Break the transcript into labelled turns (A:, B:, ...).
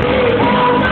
A: Brasil!